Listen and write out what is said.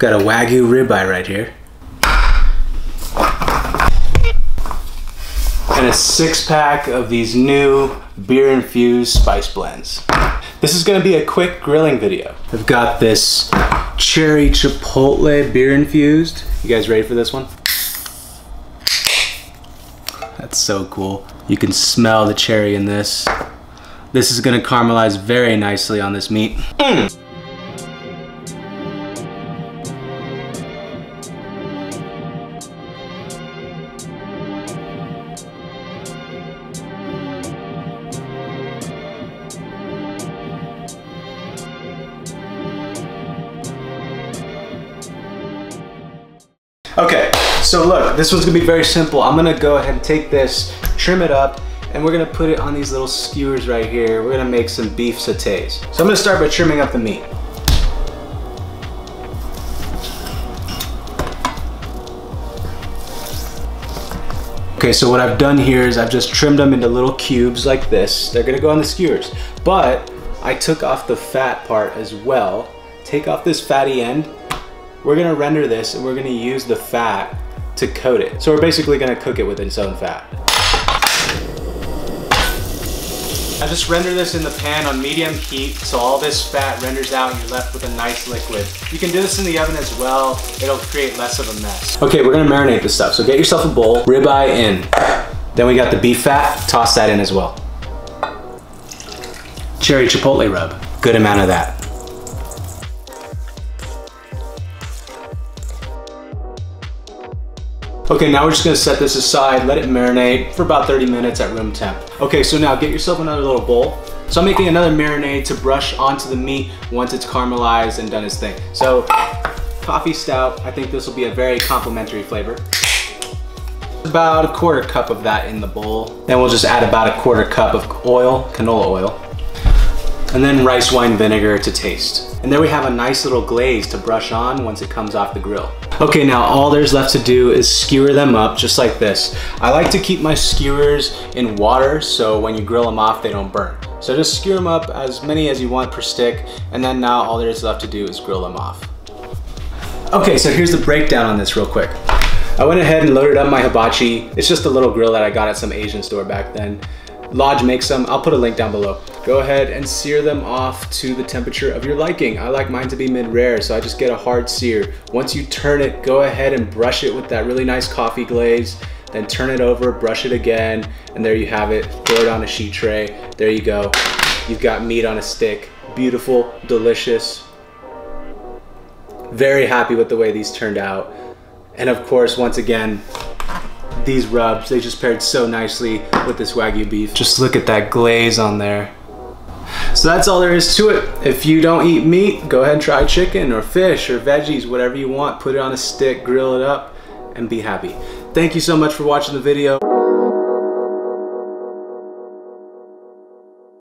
Got a Wagyu ribeye right here. And a six pack of these new beer infused spice blends. This is gonna be a quick grilling video. I've got this cherry chipotle beer infused. You guys ready for this one? That's so cool. You can smell the cherry in this. This is gonna caramelize very nicely on this meat. Mm. Okay, so look, this one's gonna be very simple. I'm gonna go ahead and take this, trim it up, and we're gonna put it on these little skewers right here. We're gonna make some beef satays. So I'm gonna start by trimming up the meat. Okay, so what I've done here is I've just trimmed them into little cubes like this. They're gonna go on the skewers. But I took off the fat part as well. Take off this fatty end we're gonna render this and we're gonna use the fat to coat it. So we're basically gonna cook it with its own fat. I just render this in the pan on medium heat so all this fat renders out and you're left with a nice liquid. You can do this in the oven as well. It'll create less of a mess. Okay, we're gonna marinate this stuff. So get yourself a bowl, ribeye in. Then we got the beef fat, toss that in as well. Cherry chipotle rub, good amount of that. Okay, now we're just gonna set this aside, let it marinate for about 30 minutes at room temp. Okay, so now get yourself another little bowl. So I'm making another marinade to brush onto the meat once it's caramelized and done its thing. So coffee stout, I think this will be a very complimentary flavor. About a quarter cup of that in the bowl. Then we'll just add about a quarter cup of oil, canola oil and then rice wine vinegar to taste. And there we have a nice little glaze to brush on once it comes off the grill. Okay, now all there's left to do is skewer them up just like this. I like to keep my skewers in water so when you grill them off, they don't burn. So just skewer them up as many as you want per stick, and then now all there's left to do is grill them off. Okay, so here's the breakdown on this real quick. I went ahead and loaded up my hibachi. It's just a little grill that I got at some Asian store back then. Lodge makes them. I'll put a link down below. Go ahead and sear them off to the temperature of your liking. I like mine to be mid-rare, so I just get a hard sear. Once you turn it, go ahead and brush it with that really nice coffee glaze, then turn it over, brush it again, and there you have it. Throw it on a sheet tray. There you go. You've got meat on a stick. Beautiful, delicious. Very happy with the way these turned out. And of course, once again, these rubs, they just paired so nicely with this Wagyu beef. Just look at that glaze on there. So that's all there is to it. If you don't eat meat, go ahead and try chicken or fish or veggies, whatever you want. Put it on a stick, grill it up, and be happy. Thank you so much for watching the video.